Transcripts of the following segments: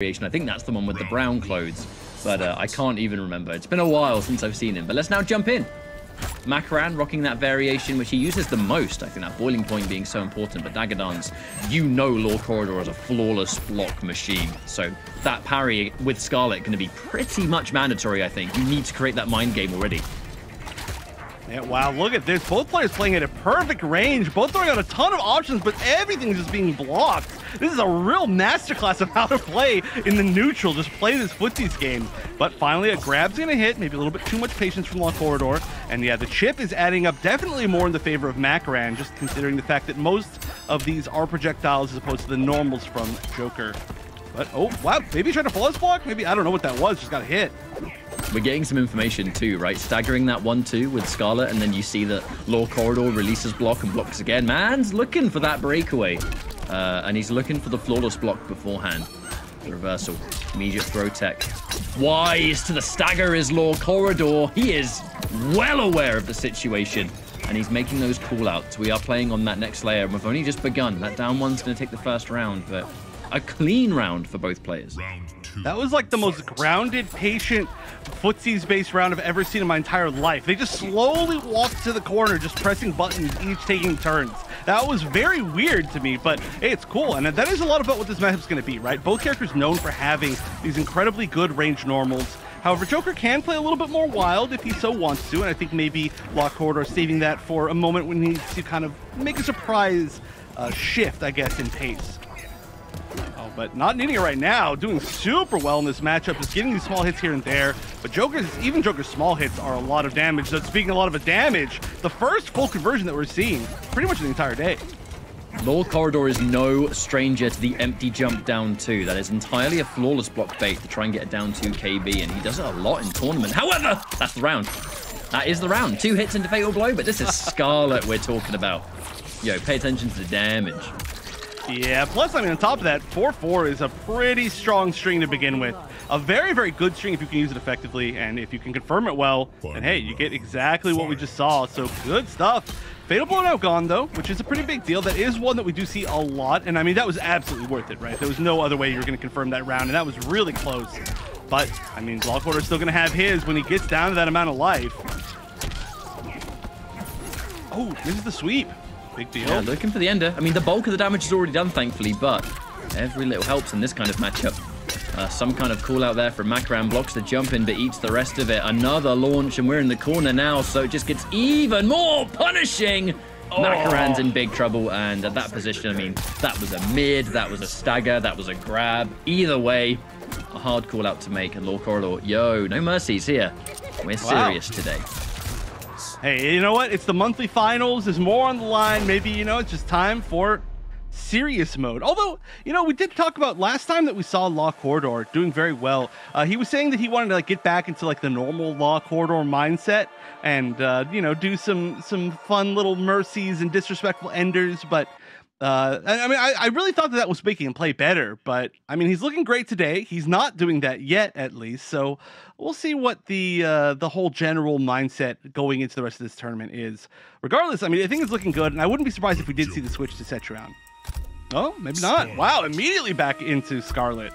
variation. I think that's the one with the brown clothes, but uh, I can't even remember. It's been a while since I've seen him. But let's now jump in. Makoran rocking that variation, which he uses the most. I think that boiling point being so important. But Dagger Dance, you know Law Corridor is a flawless block machine. So that parry with Skarlet going to be pretty much mandatory, I think. You need to create that mind game already. Yeah, wow, look at this. Both players playing at a perfect range, both throwing out a ton of options, but everything's just being blocked. This is a real masterclass of how to play in the neutral, just play this footsies game. But finally, a grab's gonna hit, maybe a little bit too much patience from Law Corridor. And yeah, the chip is adding up definitely more in the favor of Makoran, just considering the fact that most of these are projectiles as opposed to the normals from Joker. But, oh, wow, maybe tried to flawless block? Maybe, I don't know what that was, just got hit. We're getting some information too, right? Staggering that 1-2 with Skarlet, and then you see that Law Corridor releases block and blocks again. Man's looking for that breakaway. Uh, and he's looking for the flawless block beforehand. Reversal. Immediate throw tech. Wise to the stagger is Law Corridor. He is well aware of the situation. And he's making those call-outs. We are playing on that next layer, and we've only just begun. That down one's going to take the first round, but a clean round for both players. That was like the most grounded, patient, footsies-based round I've ever seen in my entire life. They just slowly walked to the corner, just pressing buttons, each taking turns. That was very weird to me, but hey, it's cool. And that is a lot about what this matchup's going to be, right? Both characters known for having these incredibly good range normals. However, Joker can play a little bit more wild if he so wants to, and I think maybe Law Corridor saving that for a moment when he needs to kind of make a surprise uh, shift, I guess, in pace but not needing it right now. Doing super well in this matchup, just getting these small hits here and there. But Joker's, even Joker's small hits are a lot of damage. So speaking a lot of a damage, the first full conversion that we're seeing pretty much the entire day. Law Corridor is no stranger to the empty jump down two. That is entirely a flawless block bait to try and get a down two KB, and he does it a lot in tournament. However, that's the round. That is the round. Two hits into Fatal Blow, but this is Skarlet we're talking about. Yo, pay attention to the damage. Yeah, plus, I mean, on top of that, 4-4 is a pretty strong string to begin with. A very, very good string if you can use it effectively, and if you can confirm it well, and hey, you get exactly what we just saw, so good stuff. Fatal Blow now gone, though, which is a pretty big deal. That is one that we do see a lot, and I mean, that was absolutely worth it, right? There was no other way you were going to confirm that round, and that was really close. But, I mean, is still going to have his when he gets down to that amount of life. Oh, this is the sweep. Big deal. Yeah, looking for the ender. I mean, the bulk of the damage is already done, thankfully, but every little helps in this kind of matchup. Uh, some kind of call out there from Makoran blocks the jump in, but eats the rest of it. Another launch, and we're in the corner now, so it just gets even more punishing. Oh. Makoran's in big trouble, and at that position, I mean, that was a mid, that was a stagger, that was a grab. Either way, a hard call out to make, and Law Corridor, yo, no mercies here. We're wow. serious today. Hey, you know what? It's the monthly finals. There's more on the line. Maybe, you know, it's just time for serious mode. Although, you know, we did talk about last time that we saw Law Corridor doing very well. Uh, he was saying that he wanted to like get back into like the normal Law Corridor mindset and uh, you know do some some fun little mercies and disrespectful enders. But uh, I mean, I, I, really thought that that was making him play better, but I mean, he's looking great today. He's not doing that yet, at least. So we'll see what the uh, the whole general mindset going into the rest of this tournament is. Regardless, I mean, I think it's looking good, and I wouldn't be surprised if we did see the switch to Cetrion. Oh, maybe not. Wow, immediately back into Skarlet.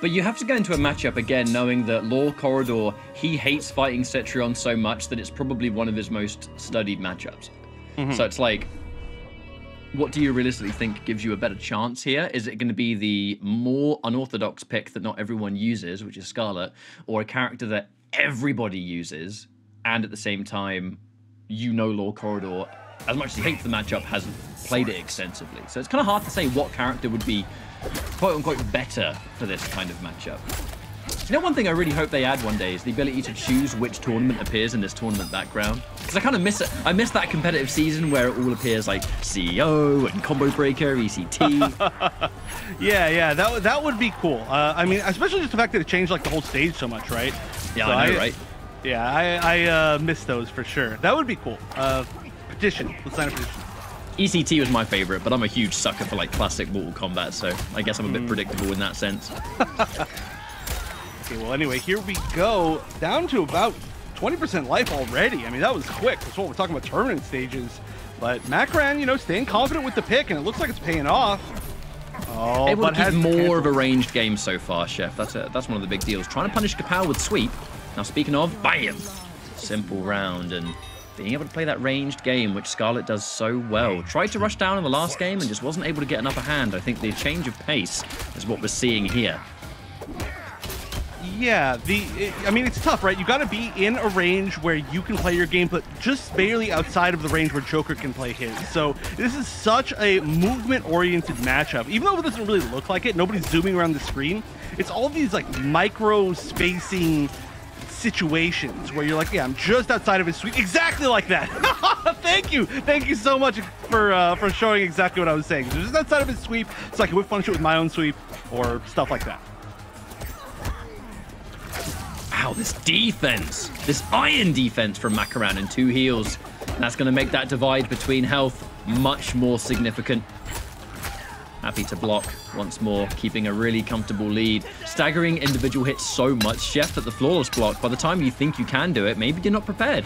But you have to go into a matchup again knowing that Law Corridor, he hates fighting Cetrion so much that it's probably one of his most studied matchups. Mm-hmm. So it's like, what do you realistically think gives you a better chance here? Is it going to be the more unorthodox pick that not everyone uses, which is Skarlet, or a character that everybody uses, and at the same time, you know Law Corridor, as much as he hates the matchup, hasn't played it extensively. So it's kind of hard to say what character would be quote unquote better for this kind of matchup. You know, one thing I really hope they add one day is the ability to choose which tournament appears in this tournament background. Because I kind of miss it. I miss that competitive season where it all appears like CEO and Combo Breaker, ECT. yeah, yeah, that that would be cool. Uh, I mean, especially just the fact that it changed like the whole stage so much, right? Yeah, so I know, I, right? Yeah, I, I uh, miss those for sure. That would be cool. Uh, petition. Let's sign a petition. ECT was my favorite, but I'm a huge sucker for like classic Mortal Kombat, so I guess I'm a bit mm. predictable in that sense. Okay, well, anyway, here we go. Down to about 20% life already. I mean, that was quick. That's what we're talking about tournament stages. But Makoran, you know, staying confident with the pick, and it looks like it's paying off. Oh, Able but to has more of a ranged game so far, Chef. That's a, that's one of the big deals. Trying to punish Kapow with sweep. Now, speaking of, bam! Simple round and being able to play that ranged game, which Skarlet does so well. Tried to rush down in the last game and just wasn't able to get an upper hand. I think the change of pace is what we're seeing here. Yeah, the it, I mean it's tough, right? You got to be in a range where you can play your game, but just barely outside of the range where Joker can play his. So this is such a movement-oriented matchup. Even though it doesn't really look like it, nobody's zooming around the screen. It's all these like micro spacing situations where you're like, yeah, I'm just outside of his sweep, exactly like that. Thank you, thank you so much for uh, for showing exactly what I was saying. Just outside of his sweep, so I can whip function with my own sweep or stuff like that. Wow, this defense, this iron defense from Makoran and two heals. That's going to make that divide between health much more significant. Happy to block once more, keeping a really comfortable lead. Staggering individual hits so much, Chef, that the flawless block, by the time you think you can do it, maybe you're not prepared.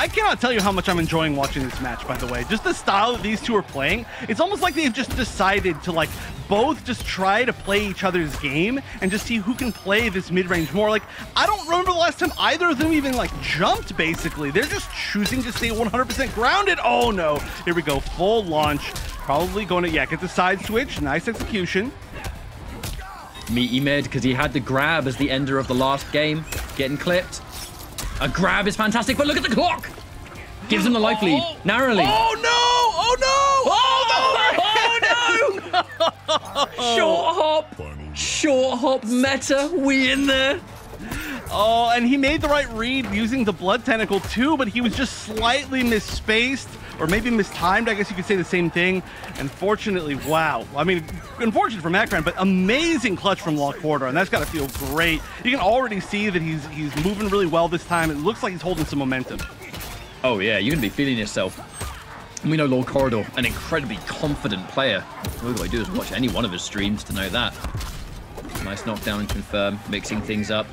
I, cannot tell you how much I'm enjoying watching this match, by the way. Just the style that these two are playing, it's almost like they've just decided to like both just try to play each other's game and just see who can play this mid-range more. Like, I don't remember the last time either of them even like jumped, basically. They're just choosing to stay 100% grounded. Oh no, here we go, full launch. Probably going to, yeah, get the side switch, nice execution. Meaty mid, because he had the grab as the ender of the last game, getting clipped. A grab is fantastic, but look at the clock! Gives him the life lead, oh, narrowly. Oh, oh no, oh no! Oh, oh, no! Short hop! Short hop meta, we in there? Oh, and he made the right read using the blood tentacle too, but he was just slightly misspaced or maybe mistimed. I guess you could say the same thing. Unfortunately, wow. I mean, unfortunate for Makoran, but amazing clutch from Law Corridor, and that's got to feel great. You can already see that he's he's moving really well this time. It looks like he's holding some momentum. Oh yeah, you're gonna be feeling yourself. We know Law Corridor, an incredibly confident player. All I do is watch any one of his streams to know that. Nice knockdown and confirm, mixing things up.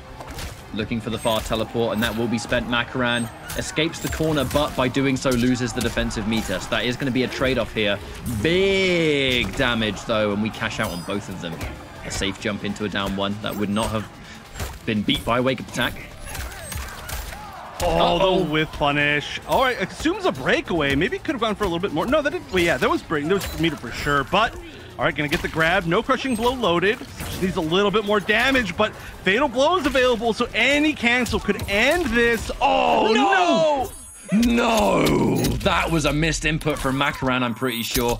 Looking for the far teleport, and that will be spent. Makoran escapes the corner, but by doing so loses the defensive meter. So that is going to be a trade-off here. Big damage, though, and we cash out on both of them. A safe jump into a down one. That would not have been beat by a wake-up attack. Oh, Uh-oh. the whiff punish. All right, assumes a breakaway. Maybe could have gone for a little bit more. No, that didn't. Well, yeah, that was break. That was meter for sure. But all right, gonna get the grab. No crushing blow loaded. Just needs a little bit more damage, but fatal blow is available, so any cancel could end this. Oh no! No! That was a missed input from Makoran, I'm pretty sure.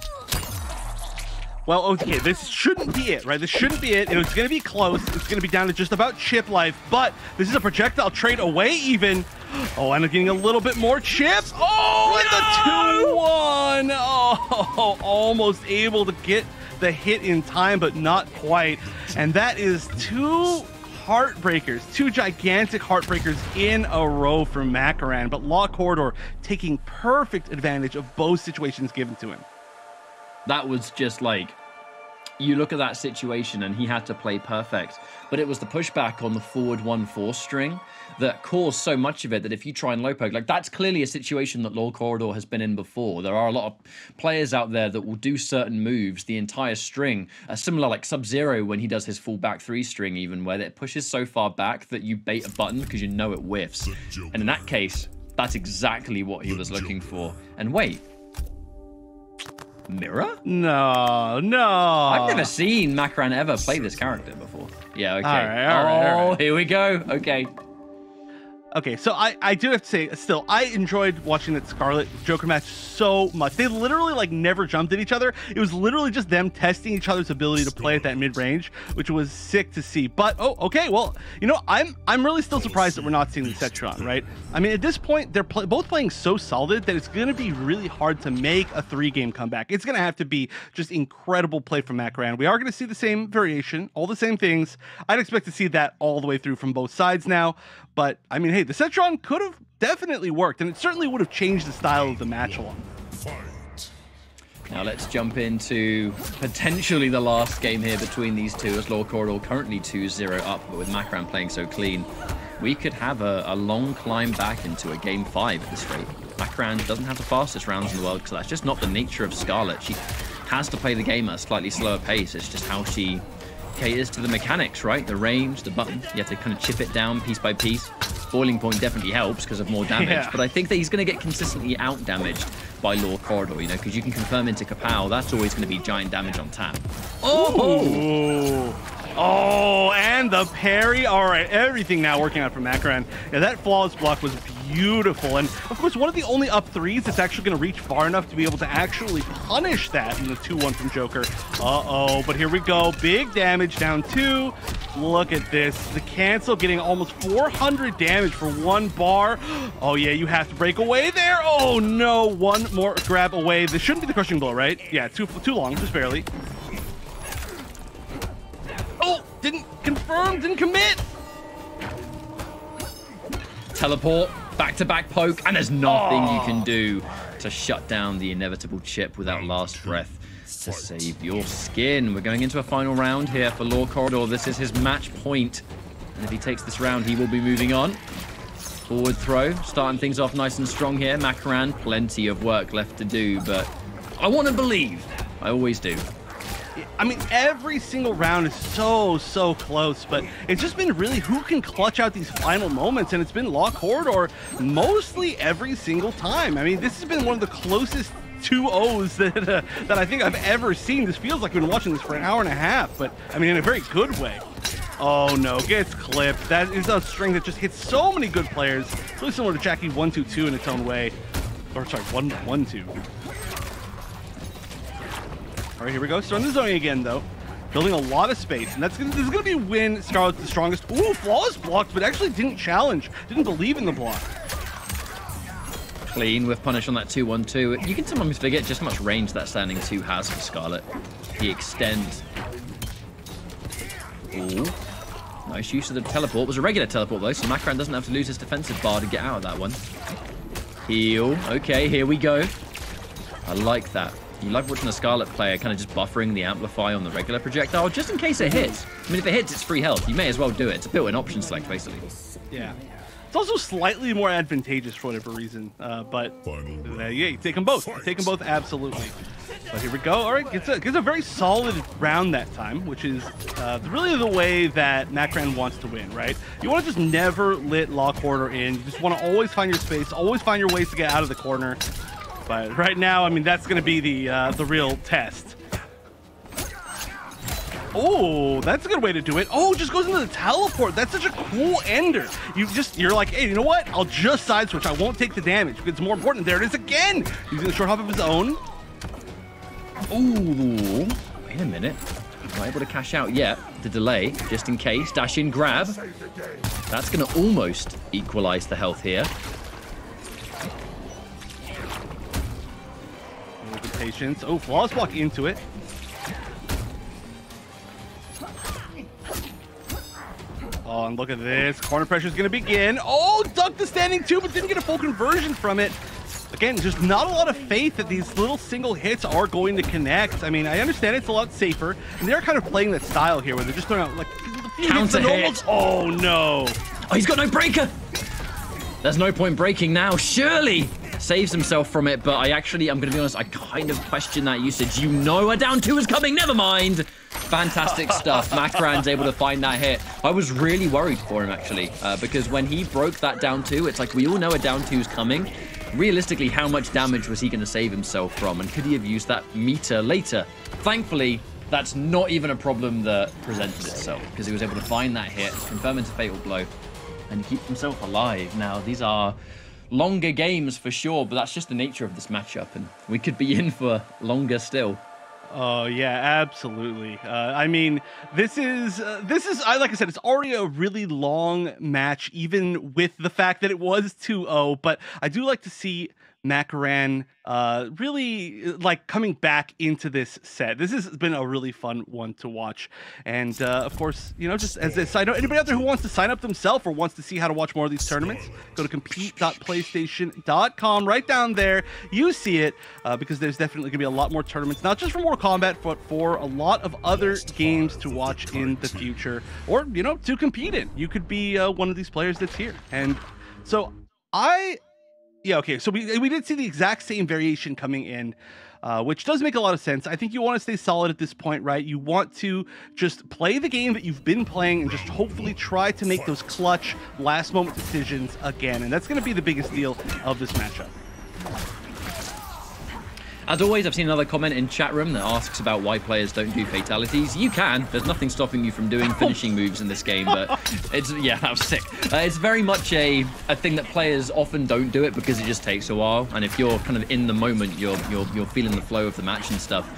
Well, okay, this shouldn't be it, right? This shouldn't be it. It's gonna be close. It's gonna be down to just about chip life, but this is a projectile trade away even. Oh, and I'm getting a little bit more chips. Oh, and the 2-1. Oh, almost able to get the hit in time, but not quite. And that is two heartbreakers, two gigantic heartbreakers in a row from Makoran, but Law Corridor taking perfect advantage of both situations given to him. That was just like you look at that situation and he had to play perfect. But it was the pushback on the forward 1 4 string that caused so much of it that if you try and low poke, like that's clearly a situation that Law Corridor has been in before. There are a lot of players out there that will do certain moves the entire string, uh, similar like Sub Zero when he does his full back three string, even where it pushes so far back that you bait a button because you know it whiffs. And in that case, that's exactly what he was looking for. And wait, Mirror? No, no. I've never seen Makoran ever play this character before. Yeah, okay. All right, all right, all oh, right. here we go. Okay. Okay, so I, I do have to say, still, I enjoyed watching that Skarlet Joker match so much. They literally like never jumped at each other. It was literally just them testing each other's ability to play at that mid range, which was sick to see. But oh, okay, well, you know, I'm I'm really still surprised that we're not seeing the Cetrion, right? I mean, at this point, they're pl- both playing so solid that it's going to be really hard to make a three game comeback. It's going to have to be just incredible play from Makoran. We are going to see the same variation, all the same things. I'd expect to see that all the way through from both sides now. But I mean, hey, the Cetrion could have definitely worked, and it certainly would have changed the style of the match a lot. Now let's jump into potentially the last game here between these two as Law Corridor currently 2-0 up, but with Makoran playing so clean. We could have a, a long climb back into a game five at this rate. Makoran doesn't have the fastest rounds in the world because that's just not the nature of Skarlet. She has to play the game at a slightly slower pace. It's just how she caters to the mechanics, right? The range, the button. You have to kind of chip it down piece by piece. Boiling point definitely helps because of more damage, Yeah. but I think that he's going to get consistently out damaged by Law Corridor, you know, because you can confirm into Kapow, that's always going to be giant damage on tap. Oh! Ooh. Oh, and the parry. All right, everything now working out for Makoran. Yeah, that flawless block was beautiful. And of course, one of the only up threes that's actually going to reach far enough to be able to actually punish that in the 2-1 from Joker. Uh-oh, but here we go. Big damage down two. Look at this. The cancel getting almost 400 damage for one bar. Oh, yeah, you have to break away there. Oh, no. One more grab away. This shouldn't be the crushing blow, right? Yeah, too, too long, just barely. Oh, didn't confirm, didn't commit. Teleport, back-to-back poke, and there's nothing you Oh. can do to shut down the inevitable chip without last breath to save your skin. We're going into a final round here for Law Corridor. This is his match point. And if he takes this round, he will be moving on. Forward throw, starting things off nice and strong here. Makoran, plenty of work left to do, but I want to believe. I always do. I mean, every single round is so, so close, but it's just been really who can clutch out these final moments, and it's been Law Corridor mostly every single time. I mean, this has been one of the closest two O's that, uh, that I think I've ever seen. This feels like I've been watching this for an hour and a half, but I mean, in a very good way. Oh no, gets clipped. That is a string that just hits so many good players. Really similar to Jacqui 122 in its own way. Or sorry, 112. All right, here we go. Starting the zoning again, though. Building a lot of space, and that's gonna, this is going to be when Skarlet's the strongest. Ooh, flawless blocked, but actually didn't challenge, didn't believe in the block. Clean with punish on that 2-1-2. You can sometimes forget just how much range that standing 2 has for Skarlet. He extends. Ooh. Nice use of the teleport. It was a regular teleport though, so Makoran doesn't have to lose his defensive bar to get out of that one. Heal. Okay, here we go. I like that. You like watching a Skarlet player kind of just buffering the Amplify on the regular projectile, just in case it hits. I mean, if it hits, it's free health. You may as well do it. It's a built-in option select, basically. Yeah. It's also slightly more advantageous for whatever reason, uh, but uh, yeah, you take them both. You take them both absolutely. But here we go. All right, gets a, gets a very solid round that time, which is uh, really the way that Makoran wants to win, right? You want to just never let Law Corridor in. You just want to always find your space, always find your ways to get out of the corner. But right now, I mean, that's going to be the uh, the real test. Oh, that's a good way to do it. Oh, just goes into the teleport. That's such a cool ender. You just, you're like, hey, you know what? I'll just side switch. I won't take the damage. It's more important. There it is again. Using the short hop of his own. Ooh, wait a minute. Am Not able to cash out yet. The delay, just in case. Dash in, grab. That's going to almost equalize the health here. With the patience. Oh, flawless block into it. Oh, and look at this. Corner pressure is going to begin. Oh, ducked the standing two, but didn't get a full conversion from it. Again, just not a lot of faith that these little single hits are going to connect. I mean, I understand it's a lot safer, and they're kind of playing that style here where they're just throwing out like a few hits Counter hit. Oh no! Oh, he's got no breaker. There's no point breaking now. Surely saves himself from it, but I actually, I'm going to be honest, I kind of question that usage. You know a down two is coming. Never mind. Fantastic stuff. Makoran's able to find that hit. I was really worried for him, actually, uh, because when he broke that down two, it's like we all know a down two is coming. Realistically, how much damage was he going to save himself from? And could he have used that meter later? Thankfully, that's not even a problem that presented itself because he was able to find that hit, confirm into Fatal Blow, and keep himself alive. Now, these are longer games for sure, but that's just the nature of this matchup, and we could be in for longer still. Oh yeah, absolutely. Uh, I mean, this is uh, this is I like I said, it's already a really long match, even with the fact that it was 2-0. But I do like to see Makoran uh, really uh, like coming back into this set. This has been a really fun one to watch, and uh, of course, you know, just as a side note, anybody out there who wants to sign up themselves or wants to see how to watch more of these tournaments, go to compete.playstation.com. Right down there, you see it uh, because there's definitely going to be a lot more tournaments, not just for Mortal Kombat, but for a lot of other games to watch in the future, or you know, to compete in. You could be uh, one of these players that's here, and so I yeah, okay. So we we did see the exact same variation coming in. uh, which does make a lot of sense. I think you want to stay solid at this point, right? You want to just play the game that you've been playing and just hopefully try to make those clutch last moment decisions again. And that's going to be the biggest deal of this matchup. As always, I've seen another comment in chat room that asks about why players don't do fatalities. You can. There's nothing stopping you from doing finishing moves in this game, but it's yeah, that was sick. Uh, it's very much a a thing that players often don't do it because it just takes a while. And if you're kind of in the moment, you're you're you're feeling the flow of the match and stuff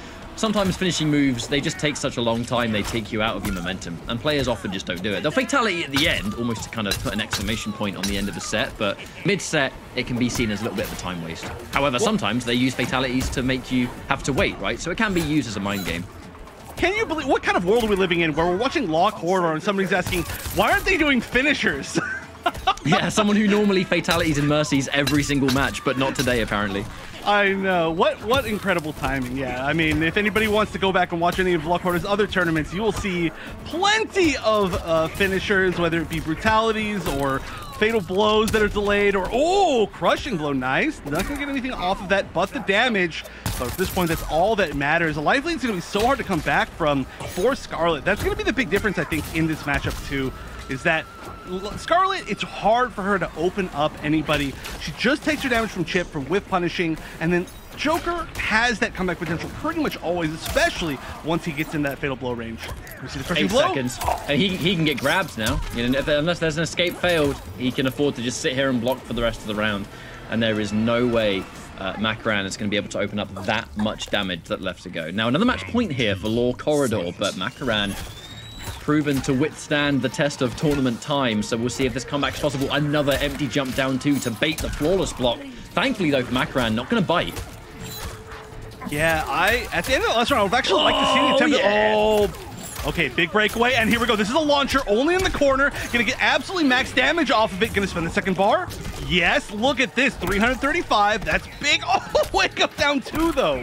sometimes finishing moves, they just take such a long time, they take you out of your momentum. And players often just don't do it. They'll fatality at the end, almost to kind of put an exclamation point on the end of a set, but mid-set, it can be seen as a little bit of a time waste. However, what? sometimes they use fatalities to make you have to wait, right? So it can be used as a mind game. Can you believe, what kind of world are we living in where we're watching Law Corridor and somebody's asking, why aren't they doing finishers? yeah, someone who normally fatalities and mercies every single match, but not today, apparently. I know. What what incredible timing. Yeah. I mean, if anybody wants to go back and watch any of Law Corridor's other tournaments, you will see plenty of uh, finishers, whether it be brutalities or fatal blows that are delayed or oh, crushing blow. Nice. Not gonna get anything off of that but the damage. But at this point, that's all that matters. A life lead's gonna be so hard to come back from for Skarlet. That's gonna be the big difference, I think, in this matchup too, is that Skarlet, it's hard for her to open up anybody. She just takes her damage from Chip from whiff punishing, and then Joker has that comeback potential pretty much always, especially once he gets in that fatal blow range. We see the Eight blow. seconds. And he, he can get grabs now. You know, if, unless there's an escape failed, he can afford to just sit here and block for the rest of the round. And there is no way uh, Makoran is going to be able to open up that much damage that left to go. Now, another match point here for Law Corridor, but Makoran proven to withstand the test of tournament time, so we'll see if this comeback is possible. Another empty jump down two to bait the flawless block. Thankfully, though, for Makoran, not going to bite. Yeah, I at the end of the last round, I would actually oh, like to see the oh, attempt. Yeah. Oh, okay, big breakaway, and here we go. This is a launcher, only in the corner. Gonna get absolutely max damage off of it. Gonna spend the second bar. Yes, look at this, 335. That's big. Oh, wake up down two though.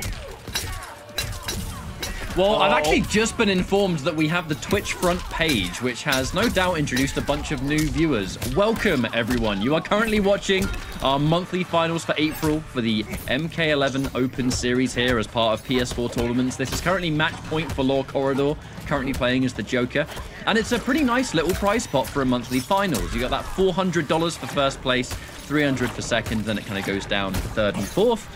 Well, oh. I've actually just been informed that we have the Twitch front page, which has no doubt introduced a bunch of new viewers. Welcome, everyone. You are currently watching our monthly finals for April for the MK11 Open Series here as part of PS4 tournaments. This is currently match point for Law Corridor, currently playing as the Joker. And it's a pretty nice little prize pot for a monthly finals. You got that $400 for first place, 300 for second, then it kind of goes down to third and fourth.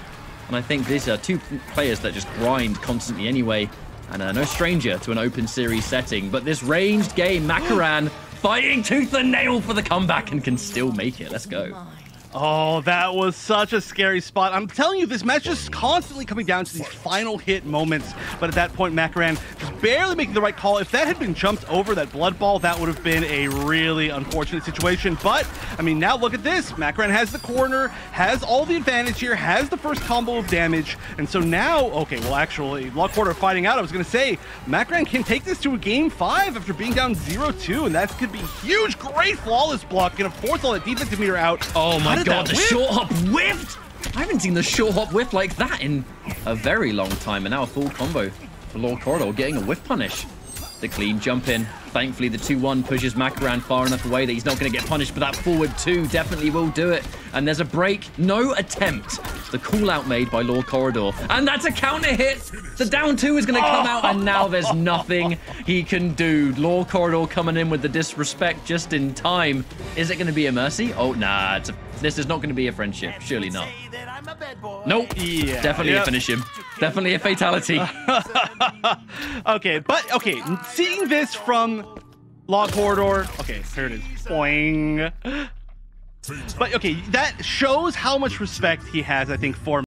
And I think these are two players that just grind constantly anyway and uh, no stranger to an open series setting. But this ranged game, Makoran fighting tooth and nail for the comeback and can still make it. Let's go. Oh, that was such a scary spot. I'm telling you, this match is constantly coming down to these final hit moments. But at that point, Makoran just barely making the right call. If that had been jumped over that blood ball, that would have been a really unfortunate situation. But, I mean, now look at this. Makoran has the corner, has all the advantage here, has the first combo of damage. And so now, okay, well, actually, Corridor fighting out. I was going to say, Makoran can take this to a game five after being down 0-2. And that could be huge. Great flawless block. Going to force all that defensive meter out. Oh, my god, the short hop whiffed! I haven't seen the short hop whiff like that in a very long time, and now a full combo for Law Corridor, getting a whiff punish. The clean jump in. Thankfully, the 2-1 pushes Makoran far enough away that he's not going to get punished, but that forward 2 definitely will do it. And there's a break. No attempt. The call-out made by Law Corridor. And that's a counter hit. The down 2 is going to come out, and now there's nothing he can do. Law Corridor coming in with the disrespect just in time. Is it going to be a mercy? Oh, nah. A, this is not going to be a friendship. Surely not. Nope. Yeah. Definitely yep. a finish him. Definitely a fatality. okay, but okay, seeing this from Law Corridor. Okay, here it is. Boing. But okay, that shows how much respect he has, I think, for